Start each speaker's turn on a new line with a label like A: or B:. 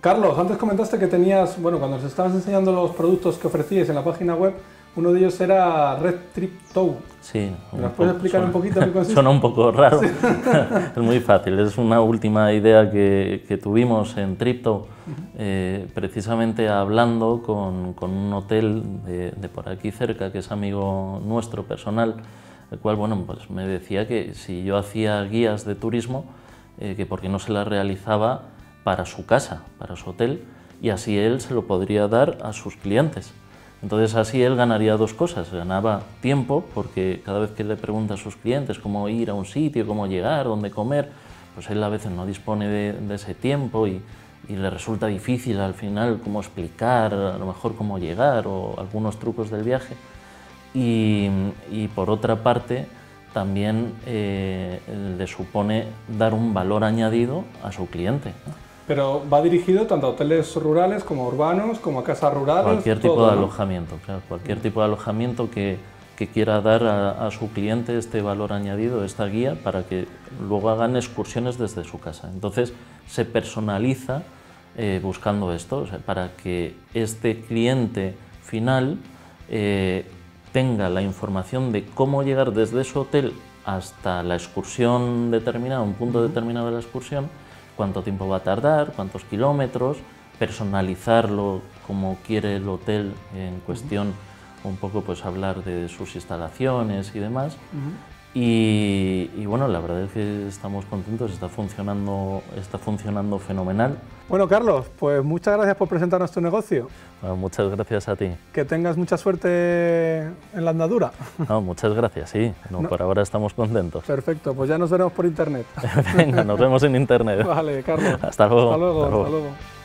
A: Carlos, antes comentaste que tenías, bueno, cuando nos estabas enseñando los productos que ofrecíais en la página web, uno de ellos era Red Trip Tow.
B: Sí.
A: ¿Me las puedes explicar un poquito qué consiste?
B: Suena un poco raro. es muy fácil. Es una última idea que, que tuvimos en Tripto, eh, precisamente hablando con, con un hotel de, de, por aquí cerca, que es amigo nuestro personal, el cual, bueno, pues me decía que si yo hacía guías de turismo, eh, que por qué no se las realizaba para su casa, para su hotel, y así él se lo podría dar a sus clientes. Entonces así él ganaría dos cosas, ganaba tiempo, porque cada vez que le pregunta a sus clientes cómo ir a un sitio, cómo llegar, dónde comer, pues él a veces no dispone de, ese tiempo y, le resulta difícil al final cómo explicar, a lo mejor cómo llegar o algunos trucos del viaje. Y, por otra parte, también eh, le supone dar un valor añadido a su cliente.
A: Pero va dirigido tanto a hoteles rurales como urbanos, como a casas rurales.
B: Cualquier tipo
A: todo,
B: de
A: ¿no?
B: alojamiento, claro, cualquier tipo de alojamiento que, que quiera dar a, a, su cliente este valor añadido, esta guía, para que luego hagan excursiones desde su casa. Entonces se personaliza eh, buscando esto, o sea, para que este cliente final eh, tenga la información de cómo llegar desde su hotel hasta la excursión determinada, un punto determinado de la excursión, cuánto tiempo va a tardar, cuántos kilómetros, personalizarlo como quiere el hotel en cuestión, un poco pues hablar de sus instalaciones y demás. Y, y, bueno, la verdad es que estamos contentos, está funcionando, está funcionando fenomenal.
A: Bueno, Carlos, pues muchas gracias por presentarnos tu negocio.
B: Bueno, muchas gracias a ti.
A: Que tengas mucha suerte en la andadura.
B: No, muchas gracias, sí. No, no. Por ahora estamos contentos.
A: Perfecto, pues ya nos veremos por internet.
B: Venga, nos vemos en internet.
A: Vale, Carlos.
B: Hasta luego.
A: Hasta luego.
B: Hasta luego.
A: Hasta luego.